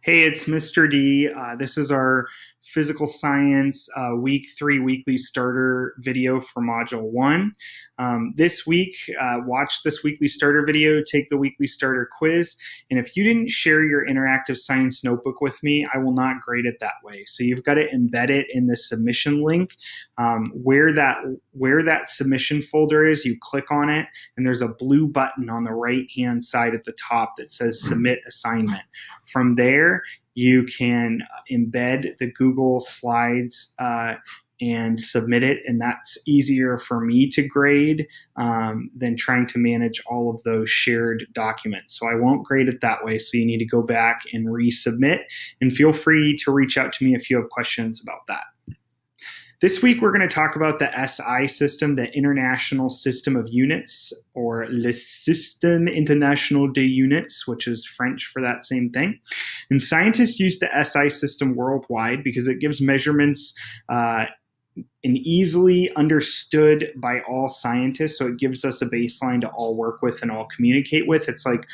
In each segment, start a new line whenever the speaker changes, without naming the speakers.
Hey, it's Mr. D. Uh, this is our physical science uh, week three weekly starter video for module one. Um, this week, uh, watch this weekly starter video, take the weekly starter quiz, and if you didn't share your interactive science notebook with me, I will not grade it that way. So you've got to embed it in the submission link. Um, where that where that submission folder is, you click on it, and there's a blue button on the right hand side at the top that says Submit Assignment. From there, you can embed the Google Slides uh, and submit it, and that's easier for me to grade um, than trying to manage all of those shared documents. So I won't grade it that way. So you need to go back and resubmit, and feel free to reach out to me if you have questions about that. This week, we're going to talk about the SI system, the International System of Units, or Le Système International des Units, which is French for that same thing. And scientists use the SI system worldwide because it gives measurements uh, and easily understood by all scientists. So it gives us a baseline to all work with and all communicate with. It's like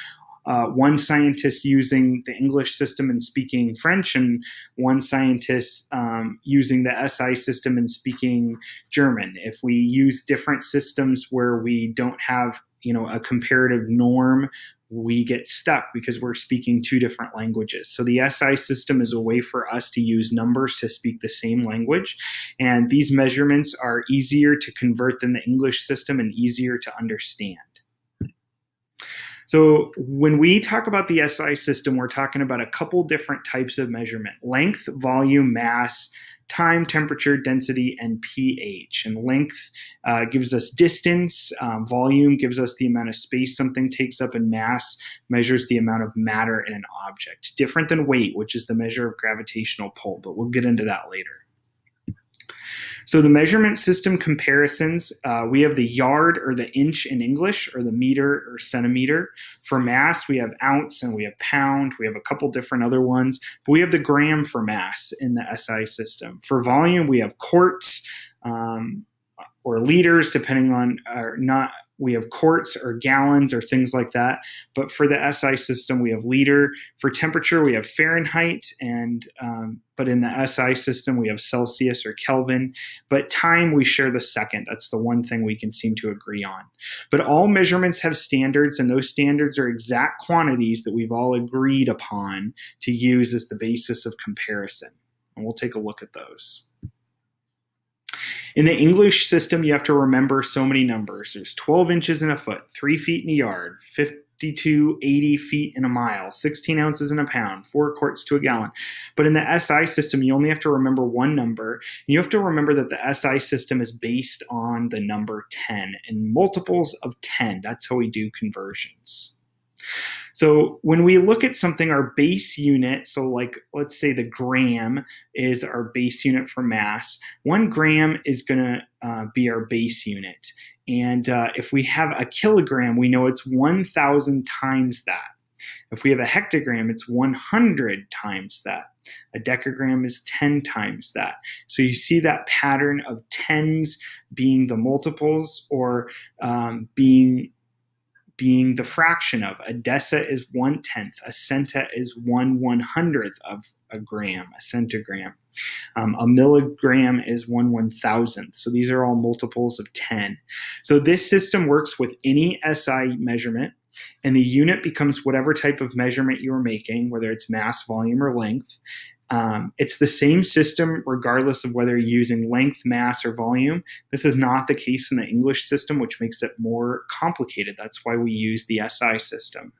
uh, one scientist using the English system and speaking French, and one scientist um, using the SI system and speaking German. If we use different systems where we don't have you know a comparative norm we get stuck because we're speaking two different languages. So the SI system is a way for us to use numbers to speak the same language. And these measurements are easier to convert than the English system and easier to understand. So when we talk about the SI system, we're talking about a couple different types of measurement length, volume, mass, time, temperature, density, and pH. And length uh, gives us distance, um, volume gives us the amount of space something takes up, and mass measures the amount of matter in an object. Different than weight, which is the measure of gravitational pull, but we'll get into that later. So the measurement system comparisons, uh, we have the yard or the inch in English or the meter or centimeter. For mass, we have ounce and we have pound. We have a couple different other ones, but we have the gram for mass in the SI system. For volume, we have quarts um, or liters, depending on, or not we have quarts or gallons or things like that. But for the SI system, we have liter. For temperature, we have Fahrenheit, and um, but in the SI system, we have Celsius or Kelvin. But time, we share the second. That's the one thing we can seem to agree on. But all measurements have standards, and those standards are exact quantities that we've all agreed upon to use as the basis of comparison. And we'll take a look at those. In the English system, you have to remember so many numbers. There's 12 inches in a foot, 3 feet in a yard, 52, 80 feet in a mile, 16 ounces in a pound, 4 quarts to a gallon. But in the SI system, you only have to remember one number. You have to remember that the SI system is based on the number 10 and multiples of 10. That's how we do conversions. So when we look at something, our base unit, so like let's say the gram is our base unit for mass, one gram is going to uh, be our base unit. And uh, if we have a kilogram, we know it's 1,000 times that. If we have a hectogram, it's 100 times that. A decagram is 10 times that. So you see that pattern of tens being the multiples or um, being being the fraction of. A deci is one tenth. A centa is one one hundredth of a gram, a centigram. Um, a milligram is one one thousandth. So these are all multiples of 10. So this system works with any SI measurement, and the unit becomes whatever type of measurement you are making, whether it's mass, volume, or length. Um, it's the same system regardless of whether you're using length, mass, or volume. This is not the case in the English system, which makes it more complicated. That's why we use the SI system.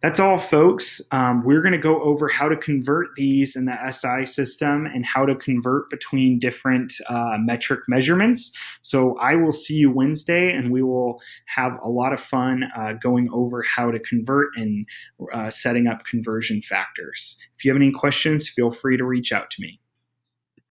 That's all, folks. Um, we're going to go over how to convert these in the SI system and how to convert between different uh, metric measurements. So I will see you Wednesday, and we will have a lot of fun uh, going over how to convert and uh, setting up conversion factors. If you have any questions, feel free to reach out to me.